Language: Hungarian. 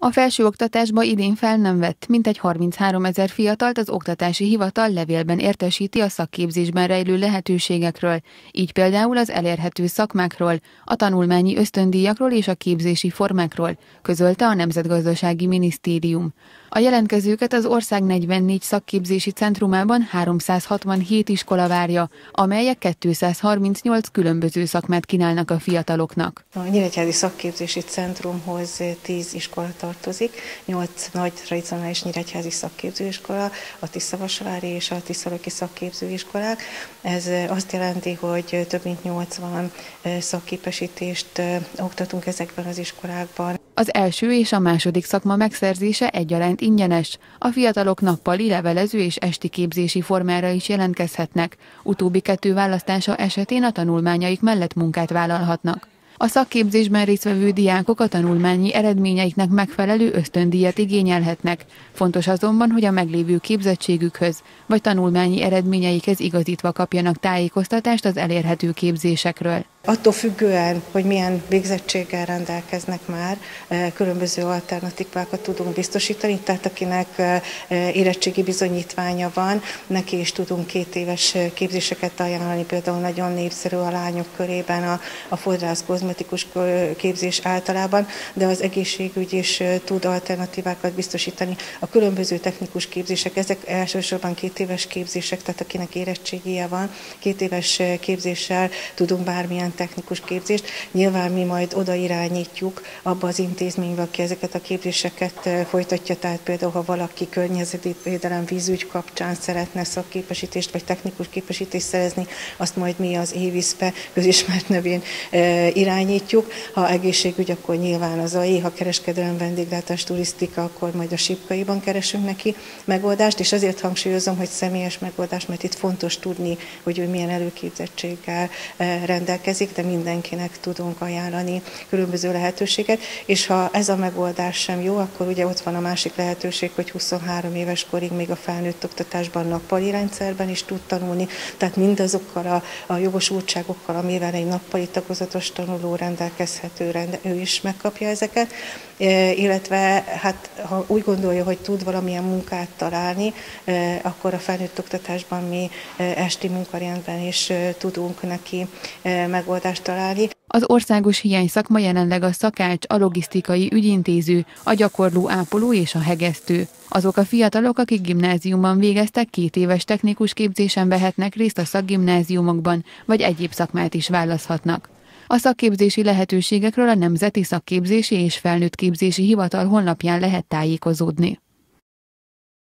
A felsőoktatásba idén fel nem vett, mintegy 33 ezer fiatalt az oktatási hivatal levélben értesíti a szakképzésben rejlő lehetőségekről, így például az elérhető szakmákról, a tanulmányi ösztöndíjakról és a képzési formákról, közölte a Nemzetgazdasági Minisztérium. A jelentkezőket az ország 44 szakképzési centrumában 367 iskola várja, amelyek 238 különböző szakmát kínálnak a fiataloknak. A Nyíregyházi Szakképzési Centrumhoz 10 iskola tartozik, 8 nagy tradicionális nyíregyházi szakképzőiskola, a Tiszavasavári és a Tiszalöki szakképzőiskolák. Ez azt jelenti, hogy több mint 80 szakképesítést oktatunk ezekben az iskolákban. Az első és a második szakma megszerzése egyaránt ingyenes. A fiatalok nappali, levelező és esti képzési formára is jelentkezhetnek. Utóbbi kettő választása esetén a tanulmányaik mellett munkát vállalhatnak. A szakképzésben résztvevő diákok a tanulmányi eredményeiknek megfelelő ösztöndíjat igényelhetnek. Fontos azonban, hogy a meglévő képzettségükhöz vagy tanulmányi eredményeikhez igazítva kapjanak tájékoztatást az elérhető képzésekről. Attól függően, hogy milyen végzettséggel rendelkeznek már, eh, különböző alternatívákat tudunk biztosítani, tehát akinek eh, érettségi bizonyítványa van, neki is tudunk két éves eh, képzéseket ajánlani, például nagyon népszerű a lányok körében a, a fodrász kozmetikus képzés általában, de az egészségügy is tud alternatívákat biztosítani. A különböző technikus képzések, ezek elsősorban két éves képzések, tehát akinek érettségie van, két éves képzéssel tudunk bármilyen technikus képzést. Nyilván mi majd oda irányítjuk abba az intézménybe, aki ezeket a képzéseket folytatja, tehát például ha valaki környezetvédelem vízügy kapcsán szeretne szakképesítést vagy technikus képesítést szerezni, azt majd mi az éviszpe közismert nevén irányítjuk. Ha egészségügy, akkor nyilván az a ha kereskedelem, vendéglátás, turisztika, akkor majd a Sipkaiban keresünk neki megoldást, és azért hangsúlyozom, hogy személyes megoldás, mert itt fontos tudni, hogy ő milyen előképzettséggel rendelkezik, létezik, de mindenkinek tudunk ajánlani különböző lehetőséget, és ha ez a megoldás sem jó, akkor ugye ott van a másik lehetőség, hogy 23 éves korig még a felnőtt oktatásban nappali rendszerben is tud tanulni, tehát mindazokkal a, a jogosultságokkal, amivel egy nappali tagozatos tanuló rendelkezhető, rende, ő is megkapja ezeket, illetve hát ha úgy gondolja, hogy tud valamilyen munkát találni, akkor a felnőtt oktatásban mi esti munkarendben is tudunk neki megoldást találni. Az országos hiány szakma jelenleg a szakács, a logisztikai ügyintéző, a gyakorló ápoló és a hegesztő. Azok a fiatalok, akik gimnáziumban végeztek, két éves technikus képzésen vehetnek részt a szakgimnáziumokban, vagy egyéb szakmát is választhatnak. A szakképzési lehetőségekről a Nemzeti Szakképzési és Felnőtt Képzési Hivatal honlapján lehet tájékozódni.